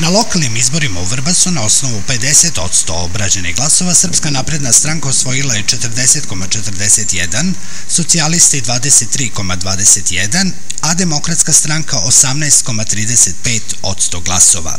Na lokalnim izborima u Vrbasu na osnovu 50 od 100 obrađenih glasova Srpska napredna stranka osvojila je 40,41, socijalisti 23,21, a demokratska stranka 18,35 od 100 glasova.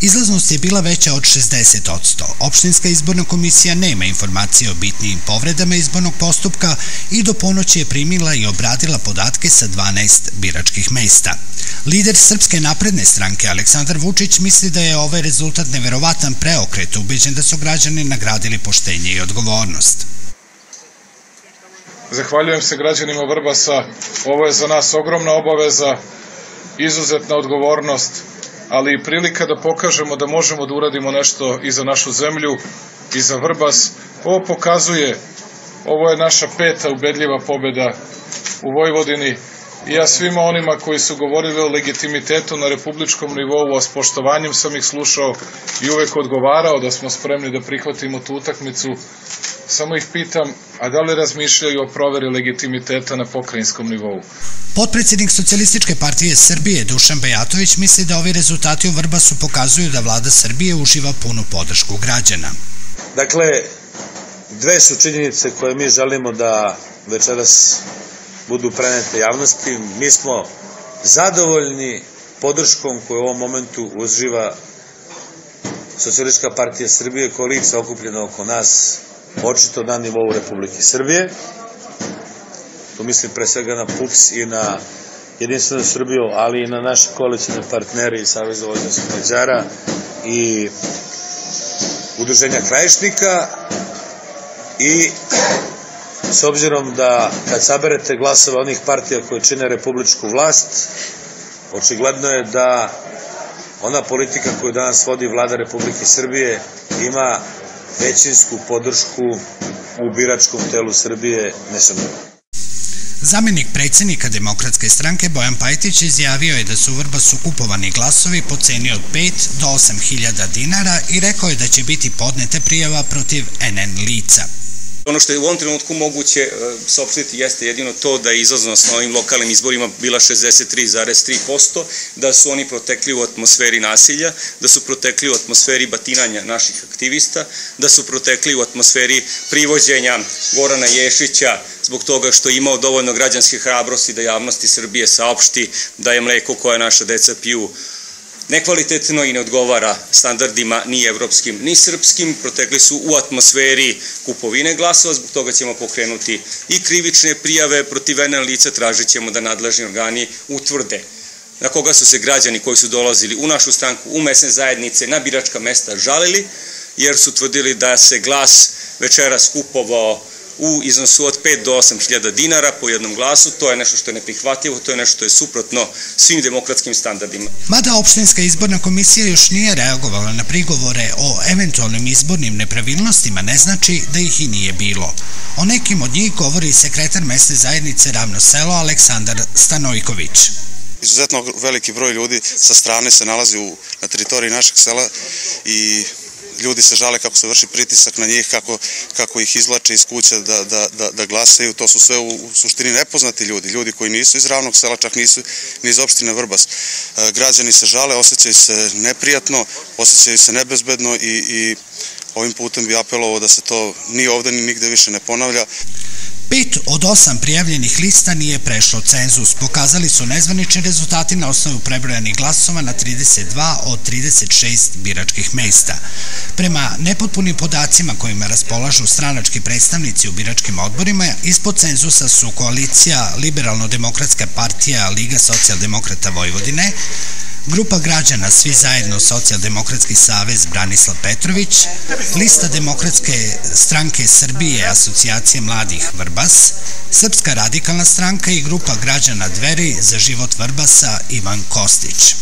Izlaznost je bila veća od 60 od 100. Opštinska izborna komisija nema informacije o bitnijim povredama izbornog postupka i do ponoći je primila i obradila podatke sa 12 biračkih mesta. Lider Srpske napredne stranke Aleksandar Vučić misli da je ovaj rezultat neverovatan preokret, ubeđen da su građani nagradili poštenje i odgovornost. Zahvaljujem se građanima Vrbasa. Ovo je za nas ogromna obaveza, izuzetna odgovornost, ali i prilika da pokažemo da možemo da uradimo nešto i za našu zemlju i za Vrbas. Ovo pokazuje, ovo je naša peta ubedljiva pobeda u Vojvodini i ja svima onima koji su govorili o legitimitetu na republičkom nivou, a s poštovanjem sam ih slušao i uvek odgovarao da smo spremni da prihvatimo tu utakmicu, samo ih pitam, a da li razmišljaju o proveri legitimiteta na pokrajinskom nivou? Potpredsjednik Socijalističke partije Srbije Dušan Bejatović misli da ovi rezultati u Vrbasu pokazuju da vlada Srbije uživa punu podršku građana. Dakle, dve su činjenice koje mi želimo da večeras budu prenete javnosti. Mi smo zadovoljni podrškom koju u ovom momentu uživa Socijalistička partija Srbije, koalicija okupljena oko nas, očito na nivou Republike Srbije. Tu mislim pre svega na PUPS i na Jedinstvenu Srbiju, ali i na naše koalicijne partnere iz Savjeza Vojvodinskog Mađara i Udruženja Krajišnika i s obzirom da kad saberete glasove onih partija koje čine republičku vlast, očigledno je da ona politika koju danas vodi vlada Republike Srbije ima većinsku podršku u biračkom telu Srbije nesumnjivo. Zamenik predsjednika Demokratske stranke Bojan Pajtić izjavio je da su u Vrbasu kupovani glasovi po ceni od 5 do 8 hiljada dinara i rekao je da će biti podnete prijava protiv NN lica. Ono što je u ovom trenutku moguće e, saopštiti jeste jedino to da je izlaznost na ovim lokalnim izborima bila 63,3%, da su oni protekli u atmosferi nasilja, da su protekli u atmosferi batinanja naših aktivista, da su protekli u atmosferi privođenja Gorana Ješića zbog toga što je imao dovoljno građanske hrabrosti da javnosti Srbije saopšti da je mleko koje naša deca piju nekvalitetno i ne odgovara standardima ni evropskim ni srpskim, protekli su u atmosferi kupovine glasova, zbog toga ćemo pokrenuti i krivične prijave protiv ene lica, tražit ćemo da nadležni organi utvrde na koga su se građani koji su dolazili u našu stranku, u mesne zajednice, na biračka mesta žalili, jer su tvrdili da se glas večera skupovao u iznosu od 5 do 8 hiljada dinara po jednom glasu, to je nešto što je neprihvatljivo, to je nešto što je suprotno svim demokratskim standardima. Mada opštinska izborna komisija još nije reagovala na prigovore o eventualnim izbornim nepravilnostima, ne znači da ih i nije bilo. O nekim od njih govori sekretar mesne zajednice Ravno selo Aleksandar Stanojković. Izuzetno veliki broj ljudi sa strane se nalazi u, na teritoriji našeg sela i ljudi se žale kako se vrši pritisak na njih, kako, kako ih izlače iz kuća da, da, da, da glasaju. To su sve u, u suštini nepoznati ljudi, ljudi koji nisu iz ravnog sela, čak nisu ni iz opštine Vrbas. E, građani se žale, osjećaju se neprijatno, osjećaju se nebezbedno i, i ovim putem bi apelovao da se to ni ovde ni nigde više ne ponavlja. Pet od osam prijavljenih lista nije prešlo cenzus. Pokazali su nezvanični rezultati na osnovu prebrojanih glasova na 32 od 36 biračkih mesta. Prema nepotpunim podacima kojima raspolažu stranački predstavnici u biračkim odborima, ispod cenzusa su koalicija Liberalno-demokratska partija Liga socijaldemokrata Vojvodine, Grupa građana Svi zajedno Socijaldemokratski savez Branislav Petrović, Lista Demokratske stranke Srbije Asocijacije mladih Vrbas, Srpska radikalna stranka i Grupa građana Dveri za život Vrbasa Ivan Kostić.